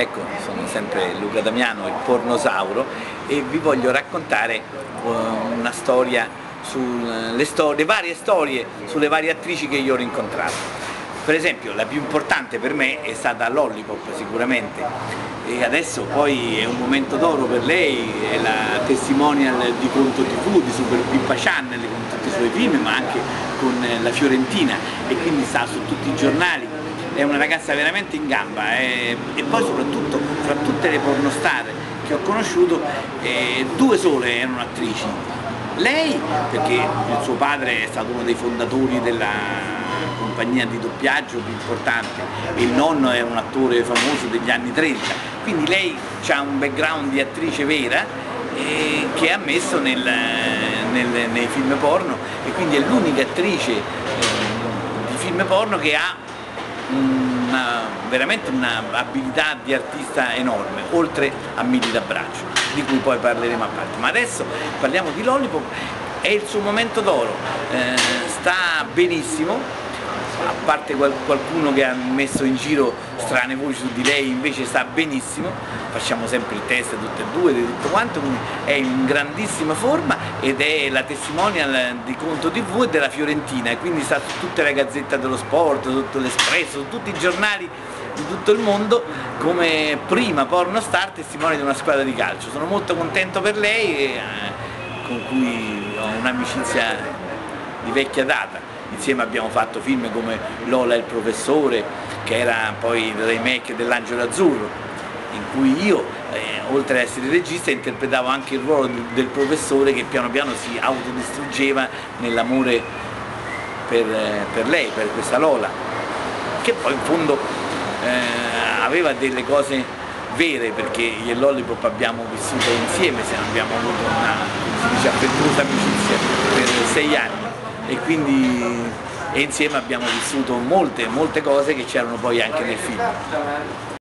Ecco, sono sempre Luca Damiano, il pornosauro e vi voglio raccontare uh, una storia sulle storie, varie storie sulle varie attrici che io ho rincontrato. Per esempio la più importante per me è stata Lollipop sicuramente. E adesso poi è un momento d'oro per lei, è la testimonial di Conto TV, di Super Pippa Channel con tutti i suoi film ma anche con la Fiorentina. E quindi sta su tutti i giornali è una ragazza veramente in gamba eh, e poi soprattutto fra tutte le pornostar che ho conosciuto eh, due sole erano attrici. Lei perché il suo padre è stato uno dei fondatori della compagnia di doppiaggio più importante il nonno è un attore famoso degli anni 30 quindi lei ha un background di attrice vera eh, che ha messo nel, nel, nei film porno e quindi è l'unica attrice eh, di film porno che ha una, veramente un'abilità di artista enorme, oltre a miti d'abbraccio, di cui poi parleremo a parte. Ma adesso parliamo di Lollipop, è il suo momento d'oro, eh, sta benissimo, a parte qualcuno che ha messo in giro strane voci su di lei, invece sta benissimo, facciamo sempre il test tutte e due di tutto quanto, quindi è in grandissima forma ed è la testimonial di Conto TV e della Fiorentina, e quindi sta su tutte le gazzette dello sport, tutto l'Espresso, su tutti i giornali di tutto il mondo. Come prima porno star testimone di una squadra di calcio. Sono molto contento per lei, eh, con cui ho un'amicizia di vecchia data insieme abbiamo fatto film come Lola il professore, che era poi il remake dell'Angelo Azzurro, in cui io, eh, oltre ad essere regista, interpretavo anche il ruolo del professore che piano piano si autodistruggeva nell'amore per, eh, per, lei, per questa Lola, che poi in fondo eh, aveva delle cose vere perché io e Lollipop abbiamo vissuto insieme, abbiamo avuto una si dice, avventurosa amicizia per sei anni e quindi e insieme abbiamo vissuto molte, molte cose che c'erano poi anche nel film.